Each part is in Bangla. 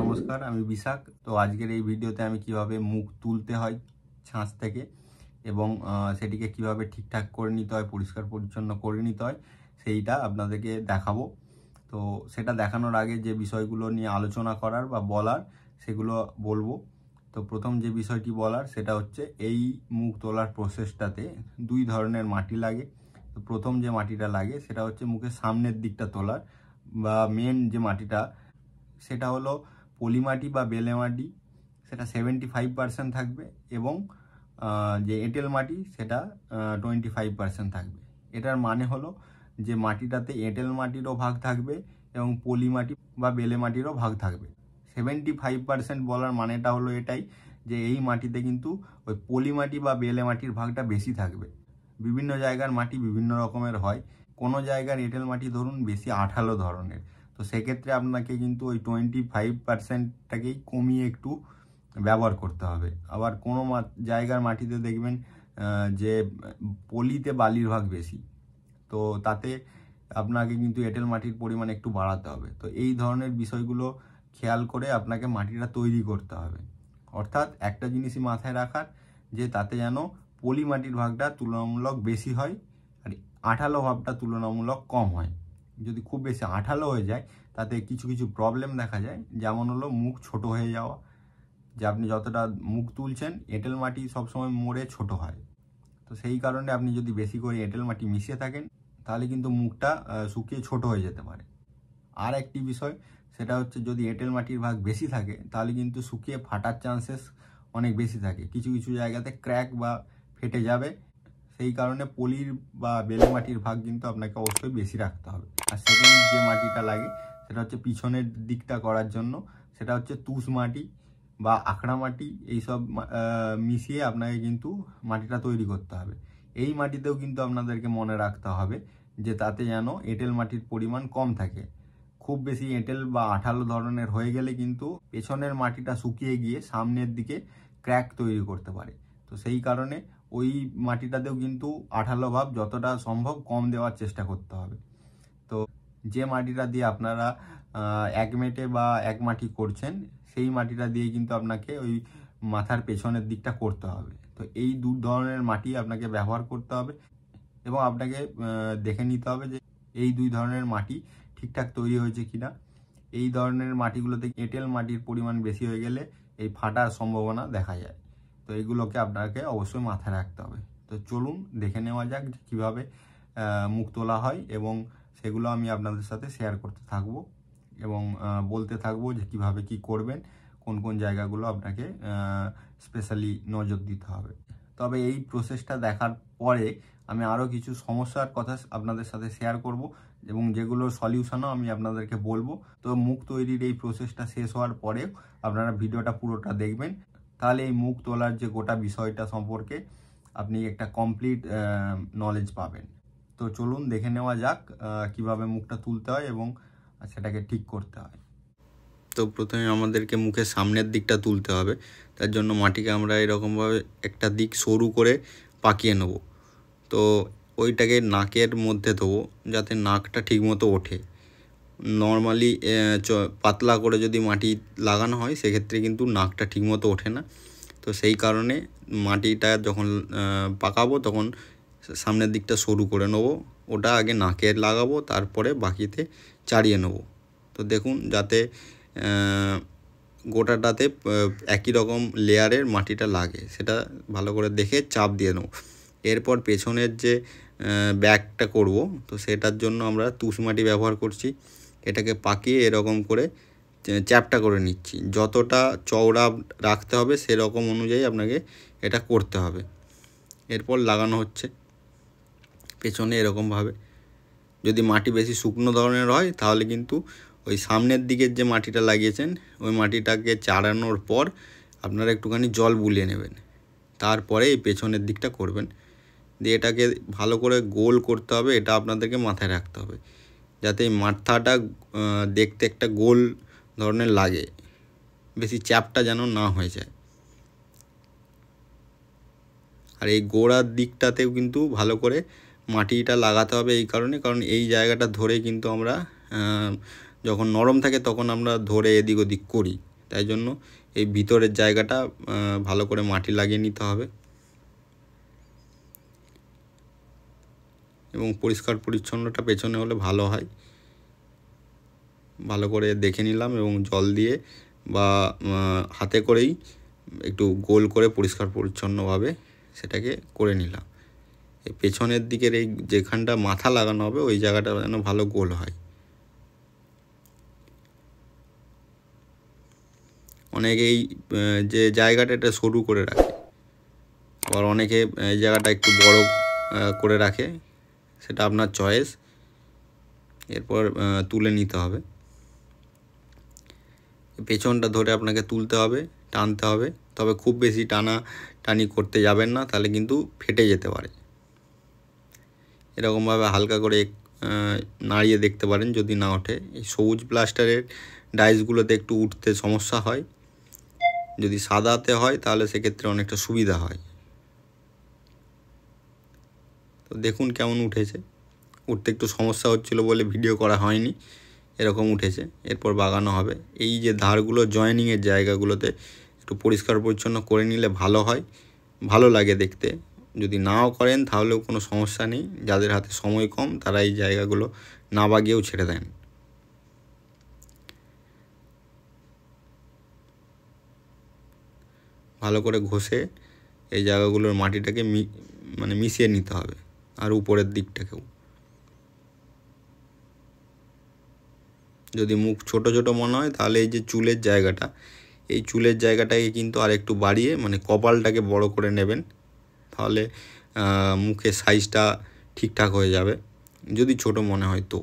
নমস্কার, আমি বিশাখ তো আজকের এই ভিডিওতে আমি কীভাবে মুখ তুলতে হয় ছাঁচ থেকে এবং সেটিকে কীভাবে ঠিকঠাক করে নিতে হয়, পরিষ্কার পরিচ্ছন্ন করে নিতে হয়, সেইটা আপনাদেরকে দেখাবো। তো সেটা দেখানোর আগে যে বিষয়গুলো নিয়ে আলোচনা করার বা বলার, সেগুলো বলব। তো প্রথম যে বিষয়টি বলার, সেটা হচ্ছে এই মুখ তোলার প্রসেসটাতে দুই ধরনের মাটি লাগে। তো প্রথম যে মাটিটা লাগে, সেটা হচ্ছে মুখের সামনের দিকটা তোলার। বা মেন যে মাটিটা, সেটা হলো পলিমাটি বা বেলে মাটি, সেটা সেভেন্টি ফাইভ পার্সেন্ট থাকবে এবং যে এঁটেল মাটি, সেটা টোয়েন্টি ফাইভ পার্সেন্ট থাকবে। এটার মানে হলো যে মাটিটাতে এঁটেল মাটিরও ভাগ থাকবে এবং পলি মাটি বা বেলে মাটিরও ভাগ থাকবে। সেভেন্টি ফাইভ পার্সেন্ট বলার মানেটা হলো এটাই যে এই মাটিতে কিন্তু ওই পলি মাটি বা বেলে মাটির ভাগটা বেশি থাকবে। বিভিন্ন জায়গার মাটি বিভিন্ন রকমের হয় কোনো জায়গার এঁটেল মাটি ধরুন বেশি আঠালো ধরনের। তো সেক্ষেত্রে আপনাকে কিন্তু ওই টোয়েন্টি ফাইভ পার্সেন্টটাকেই কমিয়ে একটু ব্যবহার করতে হবে। আবার কোনো জায়গার মাটিতে দেখবেন যে পলিতে বালির ভাগ বেশি। তো তাতে আপনাকে কিন্তু এঁটেল মাটির পরিমাণ একটু বাড়াতে হবে। তো এই ধরনের বিষয়গুলো খেয়াল করে আপনাকে মাটিটা তৈরি করতে হবে। অর্থাৎ একটা জিনিসই মাথায় রাখার, যে তাতে যেন পলি মাটির ভাগটা তুলনামূলক বেশি হয় আঠালো ভাবটা তুলনামূলক কম হয়। যদি খুব বেশি আঠালো হয়ে যায়, তাতে কিছু কিছু প্রবলেম দেখা যায়। যেমন হলো মুখ ছোট হয়ে যাওয়া। যে আপনি যতটা মুখ তুলছেন, এঁটেল মাটি সবসময় মোড়ে ছোট হয়। তো সেই কারণে আপনি যদি বেশি করে এঁটেল মাটি মিশিয়ে থাকেন, তাহলে কিন্তু মুখটা শুকিয়ে ছোট হয়ে যেতে পারে। আর একটি বিষয়, সেটা হচ্ছে যদি এঁটেল মাটির ভাগ বেশি থাকে, তাহলে কিন্তু শুকিয়ে ফাটার চান্সেস অনেক বেশি থাকে। কিছু কিছু জায়গাতে ক্র্যাক বা ফেটে যাবে। সেই কারণে পলির বা বেলে মাটির ভাগ কিন্তু আপনাকে অবশ্যই বেশি রাখতে হবে। আর সেকেন্ড যে মাটিটা লাগে, সেটা হচ্ছে পিছনের দিকটা করার জন্য, সেটা হচ্ছে তুষ মাটি বা আখড়া মাটি, এইসব মিশিয়ে আপনাকে কিন্তু মাটিটা তৈরি করতে হবে। এই মাটিতেও কিন্তু আপনাদেরকে মনে রাখতে হবে যে তাতে যেন এঁটেল মাটির পরিমাণ কম থাকে। খুব বেশি এঁটেল বা আঠালো ধরনের হয়ে গেলে কিন্তু পেছনের মাটিটা শুকিয়ে গিয়ে সামনের দিকে ক্র্যাক তৈরি করতে পারে। তো সেই কারণে ওই মাটিটাতেও কিন্তু আঠালো ভাব যতটা সম্ভব কম দেওয়ার চেষ্টা করতে হবে। তো যে মাটিটা দিয়ে আপনারা এক মেটে বা এক মাটি করছেন, সেই মাটিটা দিয়ে কিন্তু আপনাকে ওই মাথার পেছনের দিকটা করতে হবে। তো এই দু ধরনের মাটি আপনাকে ব্যবহার করতে হবে এবং আপনাকে দেখে নিতে হবে যে এই দুই ধরনের মাটি ঠিকঠাক তৈরি হয়েছে কিনা। এই ধরনের মাটিগুলোতে এঁটেল মাটির পরিমাণ বেশি হয়ে গেলে এই ফাটার সম্ভাবনা দেখা যায়। তো এগুলোকে আপনাকে অবশ্যই মাথায় রাখতে হবে। তো চলুন দেখে নেওয়া যাক যে কীভাবে মুখ তোলা হয় এবং সেগুলো আমি আপনাদের সাথে শেয়ার করতে থাকব এবং বলতে থাকব যে কীভাবে কি করবেন, কোন কোন জায়গাগুলো আপনাকে স্পেশালি নজর দিতে হবে। তবে এই প্রসেসটা দেখার পরে আমি আরও কিছু সমস্যার কথা আপনাদের সাথে শেয়ার করব এবং যেগুলোর সলিউশনও আমি আপনাদেরকে বলব। তো মুখ তৈরির এই প্রসেসটা শেষ হওয়ার পরে আপনারা ভিডিওটা পুরোটা দেখবেন। তাহলে এই মুখ তোলার যে গোটা বিষয়টা সম্পর্কে আপনি একটা কমপ্লিট নলেজ পাবেন। তো চলুন দেখে নেওয়া যাক কীভাবে মুখটা তুলতে হয় এবং সেটাকে ঠিক করতে হয়। তো প্রথমে আমাদেরকে মুখের সামনের দিকটা তুলতে হবে। তার জন্য মাটিকে আমরা এরকমভাবে একটা দিক সরু করে পাকিয়ে নেব। তো ওইটাকে নাকের মধ্যে দেবো, যাতে নাকটা ঠিকমতো ওঠে। নর্মালি পাতলা করে যদি মাটি লাগানো হয়, সেক্ষেত্রে কিন্তু নাকটা ঠিকমতো ওঠে না। তো সেই কারণে মাটিটা যখন পাকাবো, তখন সামনের দিকটা সরু করে নেব। ওটা আগে নাকে লাগাবো, তারপরে বাকিতে চাড়িয়ে নেব। তো দেখুন, যাতে গোটাটাতে একই রকম লেয়ারের মাটিটা লাগে। সেটা ভালো করে দেখে চাপ দিয়ে নেব। এরপর পেছনের যে ব্যাগটা করব, তো সেটার জন্য আমরা তুষ মাটি ব্যবহার করছি। এটাকে পাকিয়ে এরকম করে চ্যাপটা করে নিচ্ছি। যতটা চওড়া রাখতে হবে সেরকম অনুযায়ী আপনাকে এটা করতে হবে। এরপর লাগানো হচ্ছে পেছনে এরকমভাবে। যদি মাটি বেশি শুকনো ধরনের হয়, তাহলে কিন্তু ওই সামনের দিকের যে মাটিটা লাগিয়েছেন, ওই মাটিটাকে চাড়ানোর পর আপনারা একটুখানি জল বুলিয়ে নেবেন। তারপরে এই পেছনের দিকটা করবেন। দিয়ে এটাকে ভালো করে গোল করতে হবে, এটা আপনাদেরকে মাথায় রাখতে হবে। যাতে মাথাটা দেখতে একটা গোল ধরনের লাগে। বেশি চ্যাপটা যেন না হয়ে যায়। আর এই গোড়ার দিকটাতেও কিন্তু ভালো করে মাটিটা লাগাতে হবে এই কারণে, কারণ এই জায়গাটা ধরে কিন্তু আমরা যখন নরম থাকে তখন আমরা ধরে এদিক ওদিক করি। তাই জন্য এই ভিতরের জায়গাটা ভালো করে মাটি লাগিয়ে নিতে হবে। এবং পরিষ্কার পরিচ্ছন্নটা পেছনে হলে ভালো হয়। ভালো করে দেখে নিলাম এবং জল দিয়ে বা হাতে করেই একটু গোল করে পরিষ্কার পরিচ্ছন্নভাবে সেটাকে করে নিলাম। পেছনের দিকের এই যেখানটা মাথা লাগানো হবে, ওই জায়গাটা যেন ভালো গোল হয়। অনেকে এই যে জায়গাটা এটা সরু করে রাখে, আবার অনেকে এই জায়গাটা একটু বড় করে রাখে। সেটা আপনার চয়েস এরপর তুলে নিতে হবে। পেছনটা ধরে আপনাকে তুলতে হবে, টানতে হবে। তবে খুব বেশি টানা টানি করতে যাবেন না, তাহলে কিন্তু ফেটে যেতে পারে। এরকমভাবে হালকা করে নাড়িয়ে দেখতে পারেন যদি না ওঠে। এই সবুজ প্লাস্টারের ডাইসগুলোতে একটু উঠতে সমস্যা হয়। যদি সাদাতে হয়, তাহলে সেক্ষেত্রে অনেকটা সুবিধা হয়। তো দেখুন কেমন উঠেছে। উঠতে একটু সমস্যা হচ্ছিল বলে ভিডিও করা হয়নি। এরকম উঠেছে। এরপর বাগানো হবে। এই যে ধারগুলো জয়েনিংয়ের জায়গাগুলোতে একটু পরিষ্কার পরিচ্ছন্ন করে নিলে ভালো হয়। ভালো লাগে দেখতে। যদি নাও করেন তাহলেও কোনো সমস্যা নেই। যাদের হাতে সময় কম, তারা এই জায়গাগুলো না বাগিয়েও ছেড়ে দেন। ভালো করে ঘষে এই জায়গাগুলোর মাটিটাকে মানে মিশিয়ে নিতে হবে। আর উপরের দিকটাকেও। যদি মুখ ছোট ছোট মনে হয়, তাহলে এই যে চুলের জায়গাটা, এই চুলের জায়গাটাকে কিন্তু আর একটু বাড়িয়ে মানে কপালটাকে বড় করে নেবেন। তাহলে মুখের সাইজটা ঠিকঠাক হয়ে যাবে। যদি ছোট মনে হয় তো।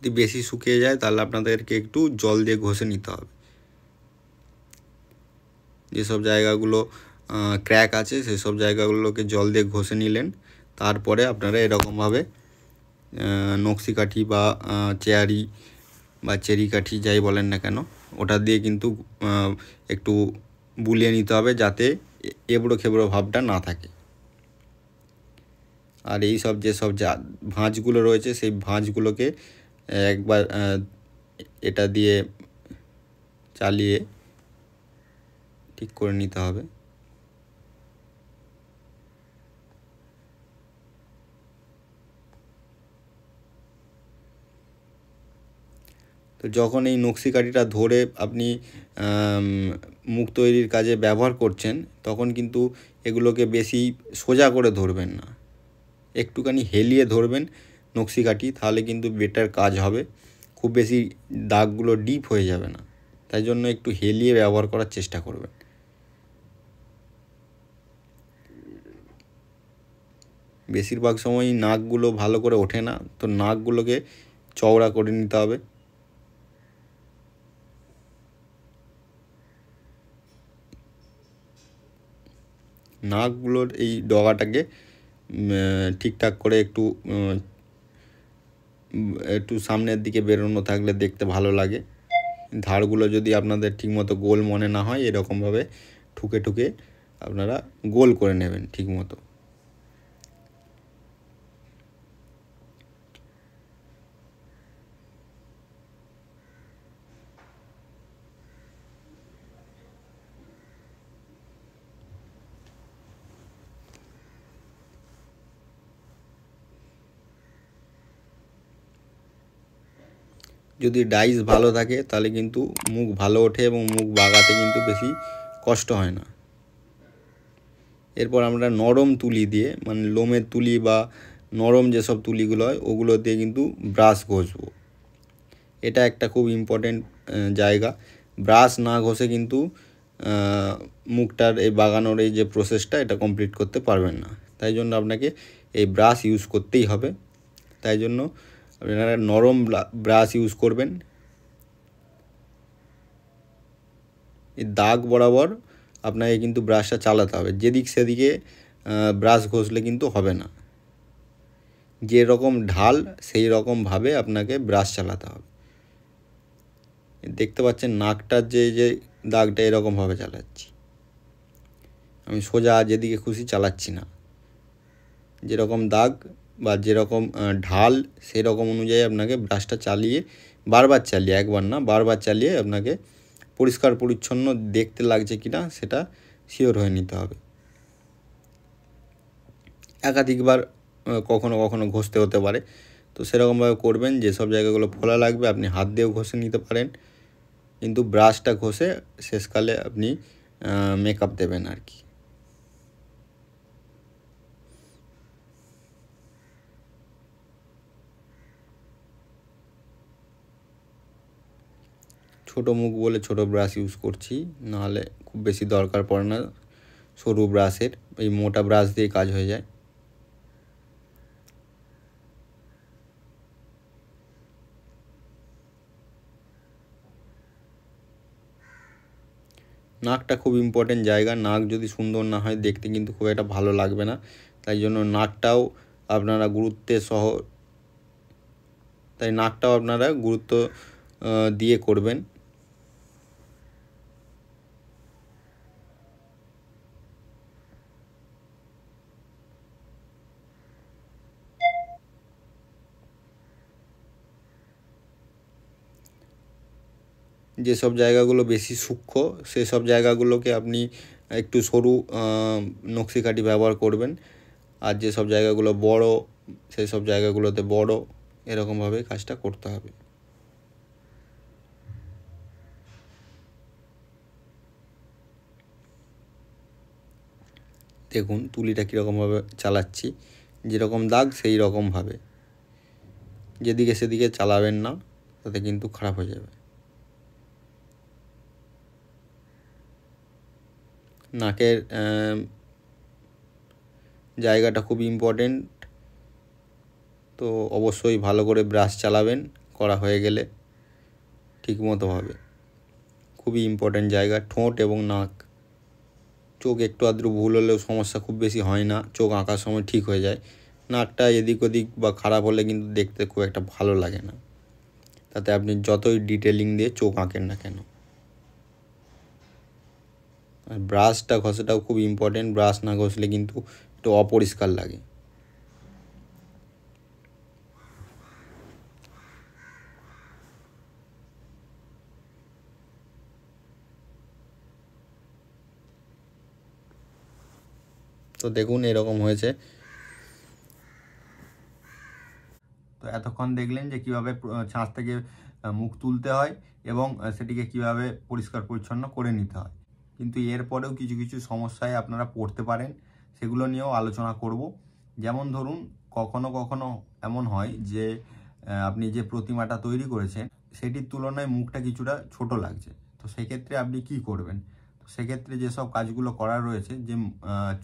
যদি বেশি শুকিয়ে যায়, তাহলে আপনাদেরকে একটু জল দিয়ে ঘষে নিতে হবে। যেসব জায়গাগুলো ক্র্যাক আছে, সেসব জায়গাগুলোকে জল দিয়ে ঘষে নিলেন। তারপরে আপনারা এরকমভাবে নকশি কাঠি বা চেয়ারি বা চেরি কাঠি যাই বলেন না কেন, ওটা দিয়ে কিন্তু একটু বুলিয়ে নিতে হবে যাতে এবড়ো খেবড়ো ভাবটা না থাকে। আর এই সব যেসব যা, ভাঁজগুলো রয়েছে, সেই ভাঁজগুলোকে একবার এটা দিয়ে চালিয়ে ঠিক করে নিতে হবে। তো যখন এই নকশি কাঠিটা ধরে আপনি মুখ তৈরির কাজে ব্যবহার করছেন, তখন কিন্তু এগুলোকে বেশি সোজা করে ধরবেন না। একটুখানি হেলিয়ে ধরবেন নকশি কাঠি তাহলে কিন্তু বেটার কাজ হবে। খুব বেশি দাগগুলো ডিপ হয়ে যাবে না। তাই জন্য একটু হেলিয়ে ব্যবহার করার চেষ্টা করবেন। বেশিরভাগ সময়ই নাকগুলো ভালো করে ওঠে না, তো নাকগুলোকে চওড়া করে নিতে হবে। নাকগুলোর এই ডগাটাকে ঠিকঠাক করে একটু একটু সামনের দিকে বেরোনো থাকলে দেখতে ভালো লাগে। ধারগুলো যদি আপনাদের ঠিকমতো গোল মনে না হয়, এরকমভাবে ঠুকে ঠুকে আপনারা গোল করে নেবেন ঠিকমতো। যদি ডাইস ভালো থাকে, তাহলে কিন্তু মুখ ভালো ওঠে এবং মুখ বাগাতে কিন্তু বেশি কষ্ট হয় না। এরপর আমরা নরম তুলি দিয়ে মানে লোমের তুলি বা নরম যেসব তুলিগুলো হয়, ওগুলো দিয়ে কিন্তু ব্রাশ ঘষবো। এটা একটা খুব ইম্পর্টেন্ট জায়গা। ব্রাশ না ঘষে কিন্তু মুখটার এই বাগানোর এই যে প্রসেসটা এটা কমপ্লিট করতে পারবেন না। তাই জন্য আপনাকে এই ব্রাশ ইউজ করতেই হবে। তাই জন্য আপনারা নরম ব্রাশ ইউজ করবেন। এই দাগ বরাবর আপনাকে কিন্তু ব্রাশটা চালাতে হবে। যেদিক সেদিকে ব্রাশ ঘষলে কিন্তু হবে না। যেরকম ঢাল সেই রকমভাবে আপনাকে ব্রাশ চালাতে হবে। দেখতে পাচ্ছেন নাকটার যে যে দাগটা এরকমভাবে চালাচ্ছি। আমি সোজা যেদিকে খুশি চালাচ্ছি না। যেরকম দাগ বা যেরকম ঢাল সেই রকম অনুযায়ী আপনাকে ব্রাশটা চালিয়ে, বারবার চালিয়ে, একবার না, বারবার চালিয়ে আপনাকে পরিষ্কার পরিচ্ছন্ন দেখতে লাগছে কি না সেটা শিওর হয়ে নিতে হবে। একাধিকবার কখনো কখনো ঘষতে হতে পারে। তো সেরকমভাবে করবেন যেসব জায়গাগুলো ফোলা লাগবে, আপনি হাত দিয়েও ঘষে নিতে পারেন। কিন্তু ব্রাশটা ঘষে শেষকালে আপনি মেকআপ দেবেন আর কি। ছোট মুখ বলে ছোট ব্রাশ ইউজ করছি, নাহলে খুব বেশি দরকার পড়ে না সরু ব্রাশের এই মোটা ব্রাশ দিয়ে কাজ হয়ে যায়। নাকটা খুব ইম্পর্টেন্ট জায়গা, নাক যদি সুন্দর না হয় দেখতে কিন্তু খুব একটা ভালো লাগবে না, তাই জন্য নাকটাও আপনারা গুরুত্বের সহ, তাই নাকটাও আপনারা গুরুত্ব দিয়ে করবেন। যেসব জায়গাগুলো বেশি সূক্ষ্ম, সেসব জায়গাগুলোকে আপনি একটু সরু নকশিকাঠি ব্যবহার করবেন। আর যেসব জায়গাগুলো বড় সেই সব জায়গাগুলোতে বড় এরকমভাবে কাজটা করতে হবে। দেখুন, তুলিটা কীরকমভাবে চালাচ্ছি। যেরকম দাগ সেই রকমভাবে যেদিকে সেদিকে চালাবেন না, তাতে কিন্তু খারাপ হয়ে যাবে। নাকের জায়গাটা খুব ইম্পর্টেন্ট তো অবশ্যই ভালো করে ব্রাশ চালাবেন, করা হয়ে গেলে ঠিকমতোভাবে। খুবই ইম্পর্টেন্ট জায়গা, ঠোঁট এবং নাক। চোখ একটু আদ্রু ভুল হলেও সমস্যা খুব বেশি হয় না। চোখ আঁকার সময় ঠিক হয়ে যায়। নাকটা এদিক ওদিক বা খারাপ হলে কিন্তু দেখতে খুব একটা ভালো লাগে না। তাতে আপনি যতই ডিটেলিং দিয়ে চোখ আঁকেন না কেন। ব্রাশটা ঘষাটাও খুব ইম্পর্টেন্ট ব্রাশ না ঘষলে কিন্তু একটু অপরিষ্কার লাগে। তো দেখুন এরকম হয়েছে। তো এতক্ষণ দেখলেন যে কীভাবে ছাঁচ থেকে মুখ তুলতে হয় এবং সেটিকে কীভাবে পরিষ্কার পরিচ্ছন্ন করে নিতে হয়। কিন্তু এরপরেও কিছু কিছু সমস্যায় আপনারা পড়তে পারেন, সেগুলো নিয়েও আলোচনা করব। যেমন ধরুন, কখনো কখনো এমন হয় যে আপনি যে প্রতিমাটা তৈরি করেছেন, সেটির তুলনায় মুখটা কিছুটা ছোট লাগছে। তো সেক্ষেত্রে আপনি কি করবেন? তো সেক্ষেত্রে যেসব কাজগুলো করা রয়েছে, যে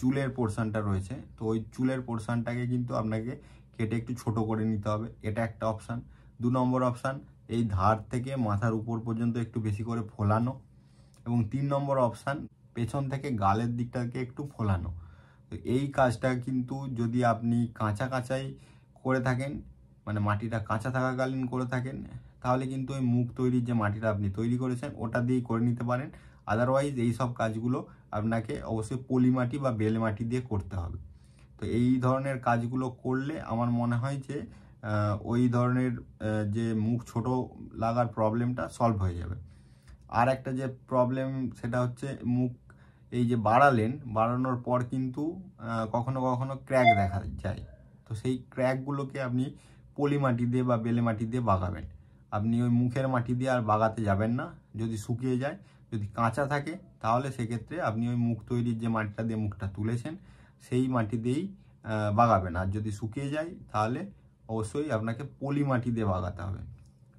চুলের পোর্শনটা রয়েছে, তো ওই চুলের পোর্শনটাকে কিন্তু আপনাকে কেটে একটু ছোট করে নিতে হবে। এটা একটা অপশান দু নম্বর অপশান এই ধার থেকে মাথার উপর পর্যন্ত একটু বেশি করে ফোলানো। এবং তিন নম্বর অপশান পেছন থেকে গালের দিকটাকে একটু ফোলানো। তো এই কাজটা কিন্তু যদি আপনি কাঁচা কাঁচাই করে থাকেন মানে মাটিটা কাঁচা থাকাকালীন করে থাকেন, তাহলে কিন্তু ওই মুখ তৈরির যে মাটিটা আপনি তৈরি করেছেন, ওটা দিয়েই করে নিতে পারেন। আদারওয়াইজ এই সব কাজগুলো আপনাকে অবশ্যই পলি মাটি বা বেলে মাটি দিয়ে করতে হবে। তো এই ধরনের কাজগুলো করলে আমার মনে হয় যে ওই ধরনের যে মুখ ছোট লাগার প্রবলেমটা সলভ হয়ে যাবে। আর একটা যে প্রবলেম সেটা হচ্ছে মুখ, এই যে বাড়ালেন, বাড়ানোর পর কিন্তু কখনো কখনো ক্র্যাক দেখা যায়। তো সেই ক্র্যাকগুলোকে আপনি পলি মাটি দিয়ে বা বেলে মাটি দিয়ে বাগাবেন। আপনি ওই মুখের মাটি দিয়ে আর বাগাতে যাবেন না। যদি শুকিয়ে যায়, যদি কাঁচা থাকে, তাহলে সেক্ষেত্রে আপনি ওই মুখ তৈরির যে মাটিটা দিয়ে মুখটা তুলেছেন, সেই মাটি দিয়েই বাগাবেন। আর যদি শুকিয়ে যায়, তাহলে অবশ্যই আপনাকে পলি মাটি দিয়ে বাগাতে হবে।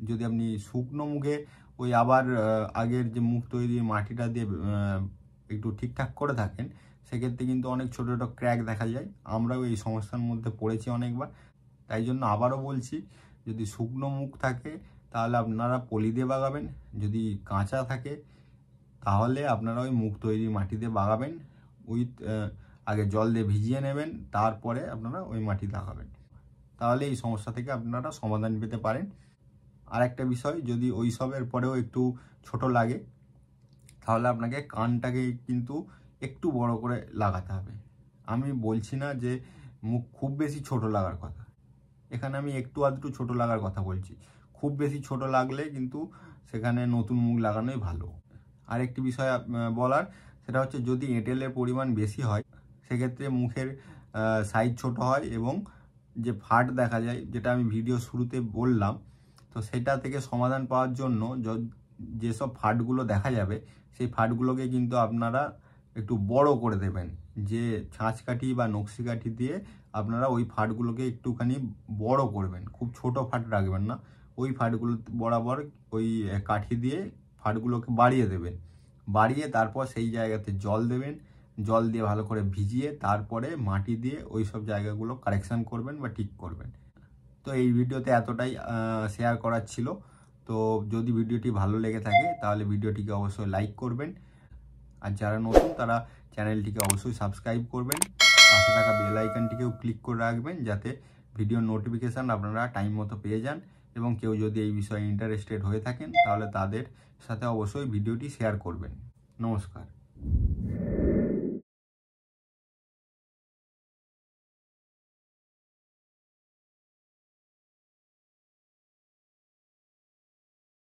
যদি আপনি শুকনো মুখে ওই আবার আগের যে মুখ তৈরির মাটিটা দিয়ে একটু ঠিকঠাক করে থাকেন, সেক্ষেত্রে কিন্তু অনেক ছোটো ছোটো ক্র্যাক দেখা যায়। আমরাও এই সমস্যার মধ্যে পড়েছি অনেকবার। তাই জন্য আবারও বলছি, যদি শুকনো মুখ থাকে, তাহলে আপনারা পলি দিয়ে বাগাবেন। যদি কাঁচা থাকে, তাহলে আপনারা ওই মুখ তৈরি মাটিতে বাগাবেন। উইথ আগে জল দিয়ে ভিজিয়ে নেবেন, তারপরে আপনারা ওই মাটি লাগাবেন। তাহলে এই সমস্যা থেকে আপনারা সমাধান পেতে পারেন। আর একটা বিষয়, যদি ওই সবের পরেও একটু ছোট লাগে, তাহলে আপনাকে কানটাকে কিন্তু একটু বড় করে লাগাতে হবে। আমি বলছি না যে মুখ খুব বেশি ছোট লাগার কথা। এখানে আমি একটু আধটু ছোট লাগার কথা বলছি। খুব বেশি ছোট লাগলে কিন্তু সেখানে নতুন মুখ লাগানোই ভালো। আর একটি বিষয় বলার, সেটা হচ্ছে যদি এঁটেলের পরিমাণ বেশি হয়, সেক্ষেত্রে মুখের সাইজ ছোট হয় এবং যে ফাট দেখা যায়, যেটা আমি ভিডিও শুরুতে বললাম তো সেটা থেকে সমাধান পাওয়ার জন্য যেসব ফাটগুলো দেখা যাবে, সেই ফাটগুলোকে কিন্তু আপনারা একটু বড় করে দেবেন। যে ছাঁচ কাঠি বা নকশি কাঠি দিয়ে আপনারা ওই ফাটগুলোকে একটুখানি বড় করবেন। খুব ছোট ফাট রাখবেন না। ওই ফাটগুলো বরাবর ওই কাঠি দিয়ে ফাটগুলোকে বাড়িয়ে দেবেন। বাড়িয়ে তারপর সেই জায়গাতে জল দেবেন। জল দিয়ে ভালো করে ভিজিয়ে তারপরে মাটি দিয়ে ওই সব জায়গাগুলো কারেকশান করবেন বা ঠিক করবেন। তো এই ভিডিওতে এতটাই শেয়ার করার ছিল। তো যদি ভিডিওটি ভালো লেগে থাকে, তাহলে ভিডিওটিকে অবশ্যই লাইক করবেন। আর যারা নতুন, তারা চ্যানেলটিকে অবশ্যই সাবস্ক্রাইব করবেন। পাশে থাকা বেল আইকনটিকেও ক্লিক করে রাখবেন, যাতে ভিডিও নোটিফিকেশান আপনারা টাইম মতো পেয়ে যান। এবং কেউ যদি এই বিষয়ে ইন্টারেস্টেড হয়ে থাকেন, তাহলে তাদের সাথে অবশ্যই ভিডিওটি শেয়ার করবেন। নমস্কার।